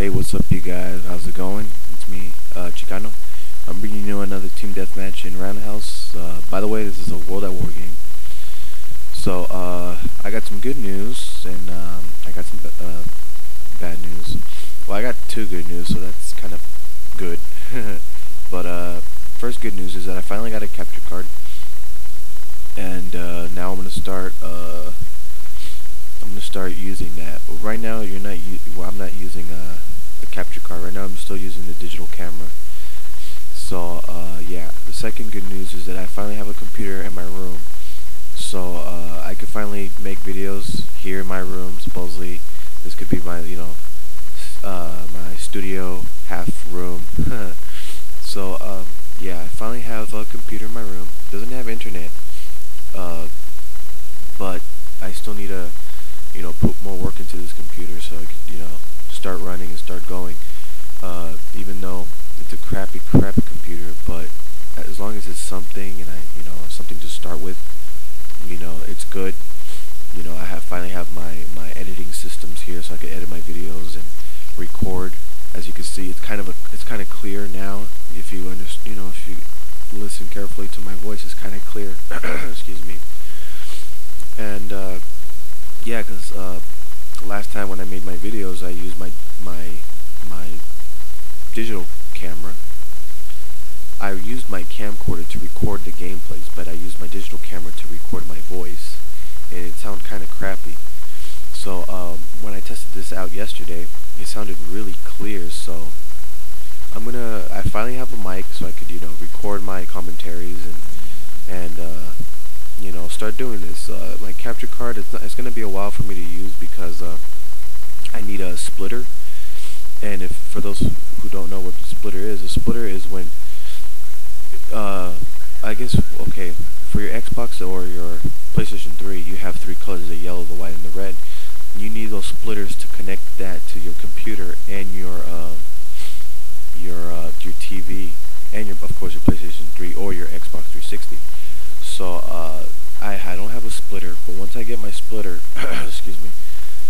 Hey, what's up, you guys? How's it going? It's me, uh, Chicano. I'm bringing you another team deathmatch in Roundhouse. Uh, by the way, this is a World at War game. So, uh, I got some good news, and um, I got some uh, bad news. Well, I got two good news, so that's kind of good. but uh, first good news is that I finally got a capture card, and uh, now I'm gonna start. Uh, I'm gonna start using that. But right now, you're not. well, I'm not using a, a, capture card. Right now, I'm still using the digital camera. So uh, yeah, the second good news is that I finally have a computer in my room. So uh, I could finally make videos here in my room. Supposedly, this could be my you know uh, my studio half room. so um, yeah, I finally have a computer in my room. Doesn't have internet, uh, but I still need a you know, put more work into this computer so I could, you know, start running and start going. Uh, even though it's a crappy, crappy computer, but as long as it's something and I, you know, something to start with, you know, it's good. You know, I have finally have my my editing systems here, so I can edit my videos and record. As you can see, it's kind of a, it's kind of clear now. If you understand, you know, if you listen carefully to my voice, it's kind of clear. Excuse me. And uh, yeah, because uh, last time when I made my videos, I used my my my digital camera. I used my camcorder to record the gameplays, but I used my digital camera to record my voice, and it sounded kind of crappy. So um, when I tested this out yesterday, it sounded really clear. So I'm gonna. I finally have a mic, so I could you know record my commentaries and and. Uh, you know, start doing this. Uh, my capture card, it's, not, it's going to be a while for me to use because uh, I need a splitter. And if for those who don't know what a splitter is, a splitter is when, uh, I guess, okay, for your Xbox or your PlayStation 3, you have three colors, the yellow, the white, and the red. You need those splitters to connect that to your computer and your, uh, your, uh, your TV, and your, of course, your PlayStation 3 or your Xbox 360. So uh, I I don't have a splitter, but once I get my splitter, excuse me,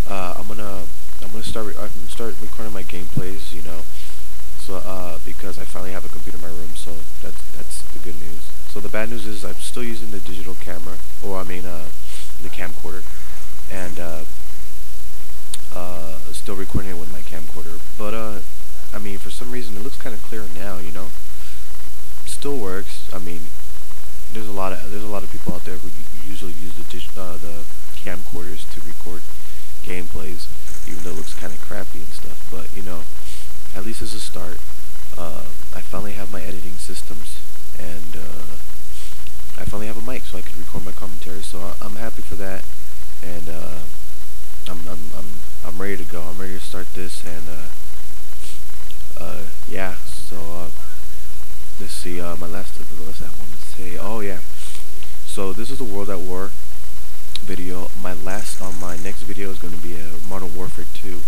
uh, I'm gonna I'm gonna start I'm gonna start recording my gameplays. You know, so uh, because I finally have a computer in my room, so that's that's the good news. So the bad news is I'm still using the digital camera, or I mean uh, the camcorder, and uh, uh, still recording it with my camcorder. But uh, I mean, for some reason, it looks kind of clear now. You know, still works. I mean, there's a lot of there's a lot of people out there who usually use the uh, the camcorders to record gameplays, even though it looks kind of crappy and stuff. But you know, at least as a start, uh, I finally have my editing systems, and uh, I finally have a mic, so I can record my commentary. So I, am happy for that, and uh, I'm I'm I'm I'm ready to go. I'm ready to start this, and uh, uh, yeah. So let's see. my last to say. Oh yeah. So this is the World at War video. My last on uh, my next video is going to be a Modern Warfare 2,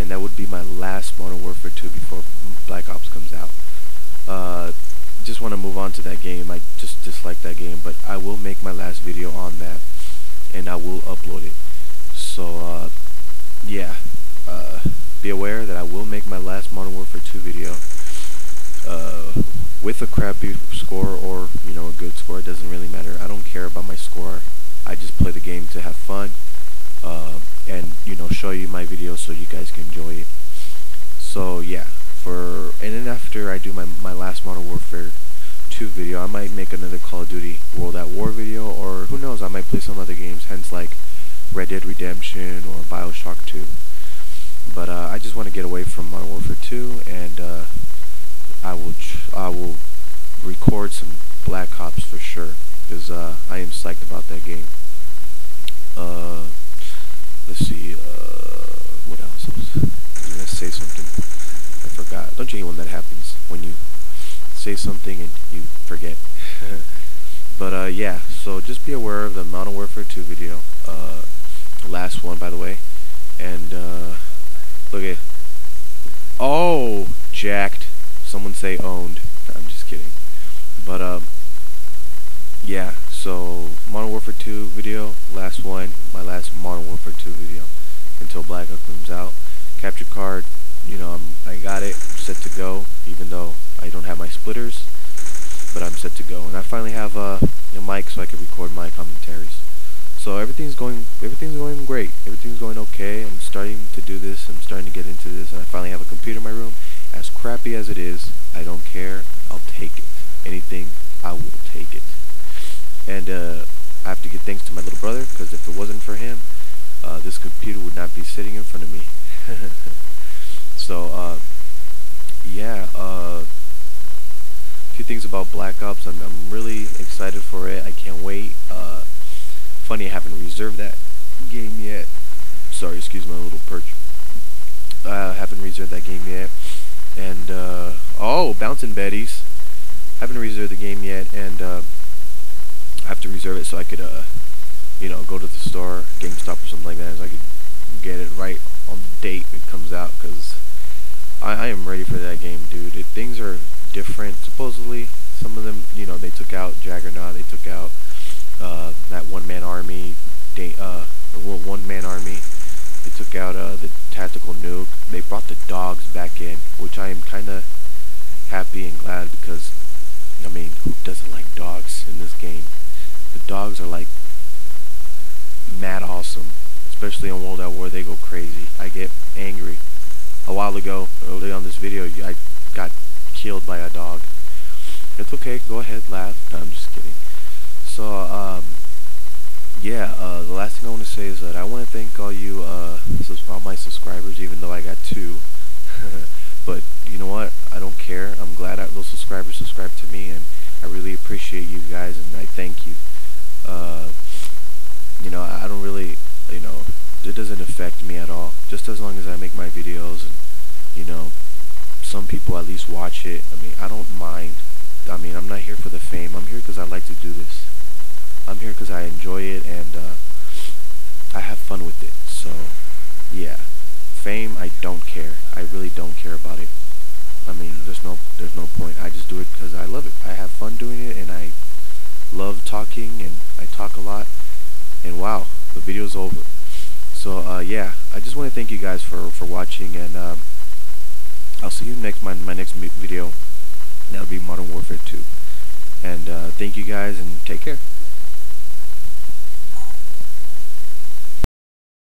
and that would be my last Modern Warfare 2 before Black Ops comes out. Uh, just want to move on to that game. I just dislike that game, but I will make my last video on that, and I will upload it. So uh, yeah, uh, be aware that I will make my last Modern Warfare 2 video. With a crappy score or you know a good score it doesn't really matter. I don't care about my score. I just play the game to have fun uh, and you know show you my videos so you guys can enjoy it. So yeah for and then after I do my, my last Modern Warfare 2 video I might make another Call of Duty World at War video or who knows I might play some other games hence like Red Dead Redemption or Bioshock 2 but uh, I just want to get away from Modern Warfare 2 and uh, I will I will record some Black Ops for sure because uh, I am psyched about that game. Uh, let's see. Uh, what else? I was, gonna say something. I forgot. Don't you hate when that happens? When you say something and you forget. but uh, yeah. So just be aware of the Modern Warfare 2 video. Uh, last one, by the way. And uh, look at. Oh, jacked. Someone say owned. But um, yeah. So Modern Warfare 2 video, last one, my last Modern Warfare 2 video until Black Ops comes out. Capture card, you know, I'm, I got it set to go, even though I don't have my splitters, but I'm set to go. And I finally have uh, a mic so I can record my commentaries. So everything's going, everything's going great. Everything's going okay. I'm starting to do this. I'm starting to get into this, and I finally have a computer in my room. As crappy as it is, I don't care. I'll take it. Anything, I will take it. And uh, I have to give thanks to my little brother because if it wasn't for him, uh, this computer would not be sitting in front of me. so uh, yeah, uh, a few things about Black Ops. I'm, I'm really excited for it. I can't wait. Uh, funny, I haven't reserved that game yet. Sorry, excuse my little perch. I haven't reserved that game yet. And, uh, oh, Bouncing Betties. Haven't reserved the game yet, and, uh, I have to reserve it so I could, uh, you know, go to the store, GameStop or something like that, so I could get it right on the date it comes out, because I, I am ready for that game, dude. It, things are different, supposedly. Some of them, you know, they took out Juggernaut, they took out uh, that one-man army, uh, one-man army. They took out uh, the tactical nuke. They brought the dogs back in, which I am kind of happy and glad because, I mean, who doesn't like dogs in this game? The dogs are like mad awesome, especially on World at War. They go crazy. I get angry. A while ago, early on this video, I got killed by a dog. It's okay. Go ahead, laugh. No, I'm just kidding. So, um, yeah, uh, the last thing I want to say is that I want to thank all you, uh, all my subscribers, even though I got two. but you know what? I don't care. I'm glad I, those subscribers subscribe to me, and I really appreciate you guys, and I thank you. Uh, you know, I don't really, you know, it doesn't affect me at all. Just as long as I make my videos, and you know, some people at least watch it. I mean, I don't mind. I mean, I'm not here for the fame. I'm here because I like to do this. I'm here because I enjoy it and uh, I have fun with it. So, yeah, fame, I don't care. I really don't care about it. I mean, there's no there's no point. I just do it because I love it. I have fun doing it, and I love talking, and I talk a lot. And wow, the video's over. So uh, yeah, I just want to thank you guys for for watching, and um, I'll see you next my my next video. That'll be Modern Warfare 2. And uh, thank you guys, and take care.